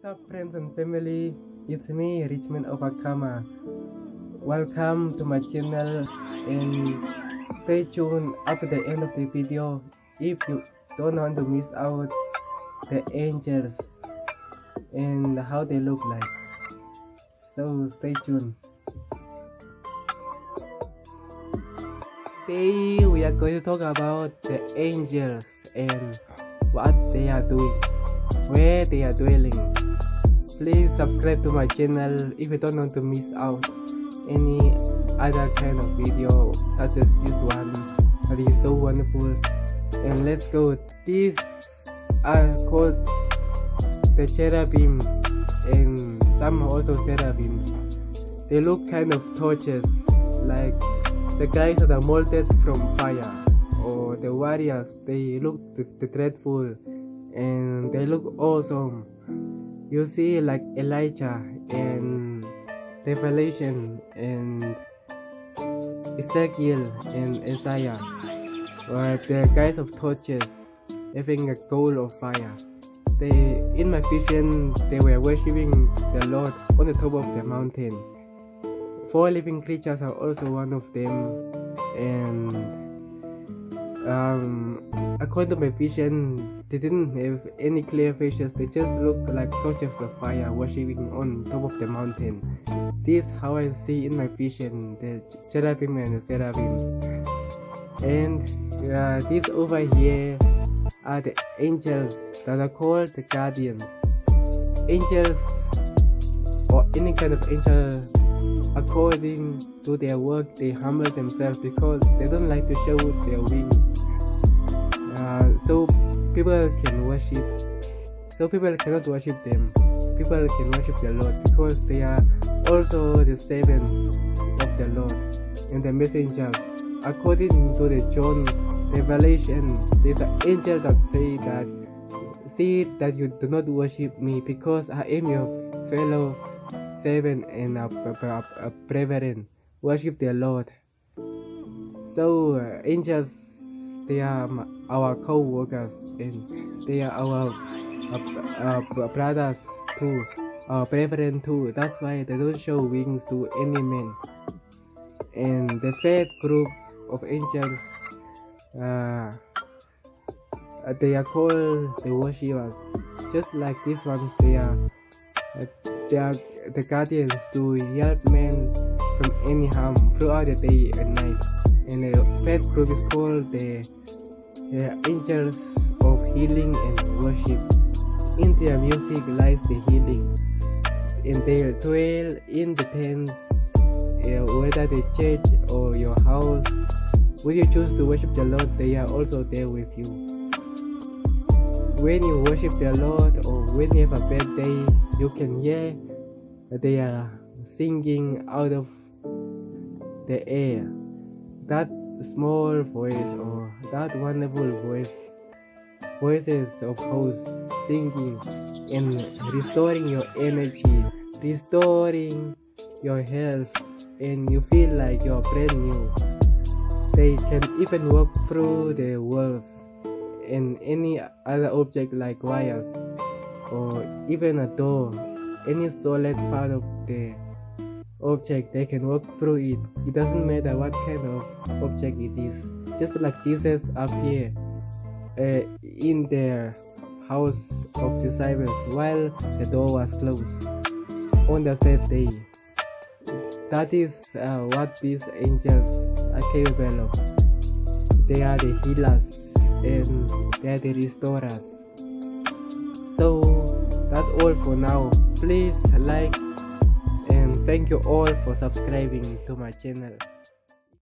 What's up, friends and family? It's me, Richman Overcomer. Welcome to my channel and stay tuned up to the end of the video if you don't want to miss out the angels and how they look like. So stay tuned. Today we are going to talk about the angels and what they are doing, where they are dwelling. Please subscribe to my channel if you don't want to miss out any other kind of video such as this one that is so wonderful. And let's go. These are called the cherubim and some are also seraphim. They look kind of torches like the guys that are molded from fire or the warriors they look dreadful and they look awesome you see like elijah and revelation and ezekiel and isaiah or the guys of torches having a goal of fire. They in my vision they were worshiping the lord on the top of the mountain. Four living creatures are also one of them and um, according to my vision they didn't have any clear faces they just looked like torches of fire worshipping on top of the mountain. This is how i see in my vision the cherubim and the seraphim and uh, this over here are the angels that are called the guardians. Angels or any kind of angel according to their work they humble themselves because they don't like to show their wings uh, so people can worship so people cannot worship them. People can worship the lord because they are also the servants of the lord and the messengers according to the john revelation there's an angel that say that see that you do not worship me because i am your fellow servant and a, a, a worship their Lord. So uh, angels, they are our co-workers and they are our uh, uh, brothers too, our brethren too. That's why they don't show wings to any man. And the third group of angels, uh, they are called the worshippers. Just like these ones, they are they are the guardians to help men from any harm throughout the day and night. And the third group is called the, the angels of healing and worship. In their music lies the healing. And they dwell in the tents, uh, whether the church or your house. When you choose to worship the Lord, they are also there with you. When you worship the Lord or when you have a bad day, you can hear they are singing out of the air. That small voice or that wonderful voice, voices of hosts singing and restoring your energy, restoring your health, and you feel like you're brand new. They can even walk through the walls and any other object like wires or even a door any solid part of the object they can walk through it. It doesn't matter what kind of object it is. Just like jesus appeared uh, in the house of disciples while the door was closed on the third day. That is uh, what these angels are capable of they are the healers and they are so that's all for now. Please like and thank you all for subscribing to my channel